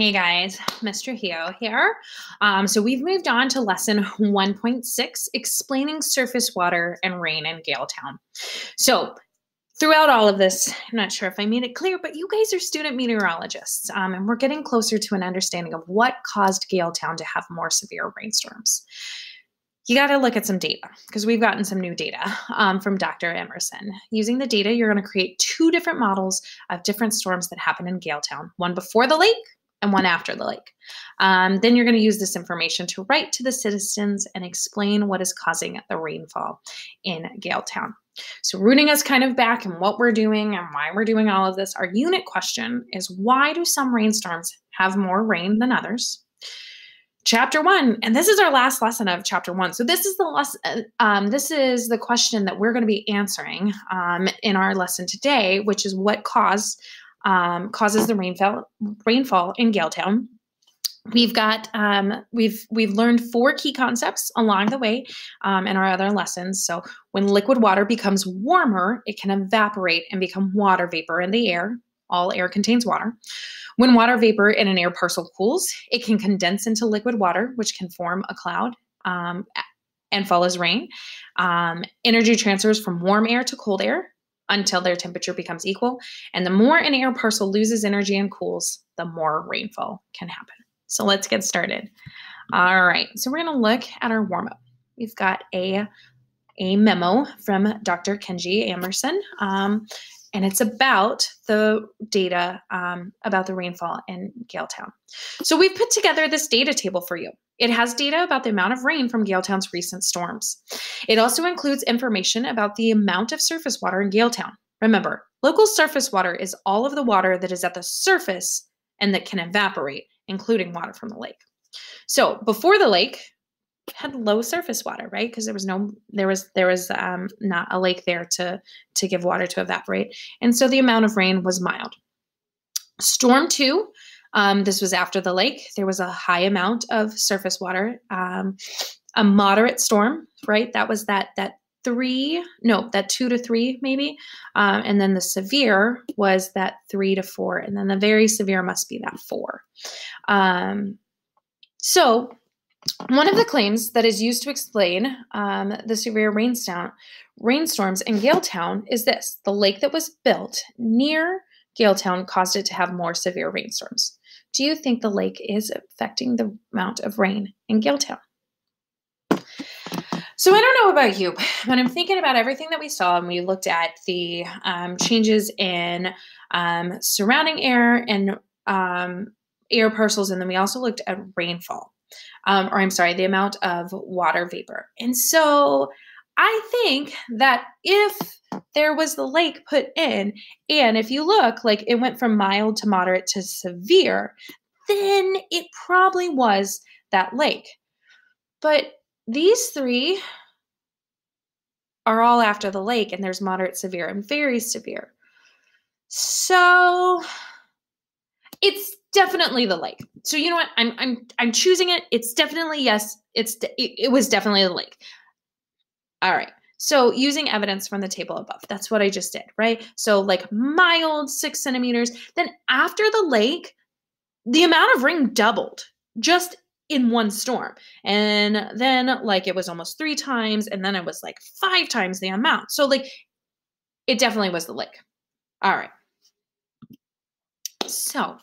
Hey guys, Mr. Hio here. Um, so we've moved on to lesson 1.6, explaining surface water and rain in Galetown. So throughout all of this, I'm not sure if I made it clear, but you guys are student meteorologists, um, and we're getting closer to an understanding of what caused Galetown to have more severe rainstorms. You got to look at some data because we've gotten some new data um, from Dr. Emerson. Using the data, you're going to create two different models of different storms that happen in Galetown one before the lake and one after the lake. Um, then you're going to use this information to write to the citizens and explain what is causing the rainfall in Galetown. So, rooting us kind of back and what we're doing and why we're doing all of this, our unit question is why do some rainstorms have more rain than others? Chapter one, and this is our last lesson of chapter one. So this is the lesson. Um, this is the question that we're going to be answering um, in our lesson today, which is what caused um, causes the rainfall rainfall in Galetown. We've got um, we've we've learned four key concepts along the way um, in our other lessons. So when liquid water becomes warmer, it can evaporate and become water vapor in the air. All air contains water. When water vapor in an air parcel cools, it can condense into liquid water, which can form a cloud um, and fall as rain. Um, energy transfers from warm air to cold air until their temperature becomes equal. And the more an air parcel loses energy and cools, the more rainfall can happen. So let's get started. All right, so we're going to look at our warm up. We've got a, a memo from Dr. Kenji Emerson, um, and it's about the data um, about the rainfall in Gale Town. So we've put together this data table for you. It has data about the amount of rain from Galetown's recent storms. It also includes information about the amount of surface water in Galetown. Remember, local surface water is all of the water that is at the surface and that can evaporate, including water from the lake. So before the lake, had low surface water, right? Because there was no, there was there was um, not a lake there to to give water to evaporate, and so the amount of rain was mild. Storm two um, this was after the lake. There was a high amount of surface water. Um, a moderate storm, right? That was that that three, no, that two to three maybe, um, and then the severe was that three to four, and then the very severe must be that four. Um, so one of the claims that is used to explain um, the severe rainstorm, rainstorms in Galetown is this the lake that was built near Galetown caused it to have more severe rainstorms. Do you think the lake is affecting the amount of rain in Galetown? So I don't know about you, but I'm thinking about everything that we saw and we looked at the um, changes in um, surrounding air and um, air parcels, and then we also looked at rainfall, um, or I'm sorry, the amount of water vapor. And so I think that if there was the lake put in. And if you look, like it went from mild to moderate to severe, then it probably was that lake. But these three are all after the lake, and there's moderate, severe, and very severe. So it's definitely the lake. So you know what? I'm I'm I'm choosing it. It's definitely yes. It's it, it was definitely the lake. All right. So using evidence from the table above, that's what I just did, right? So like mild six centimeters. Then after the lake, the amount of rain doubled just in one storm. And then like it was almost three times, and then it was like five times the amount. So like it definitely was the lake. All right. So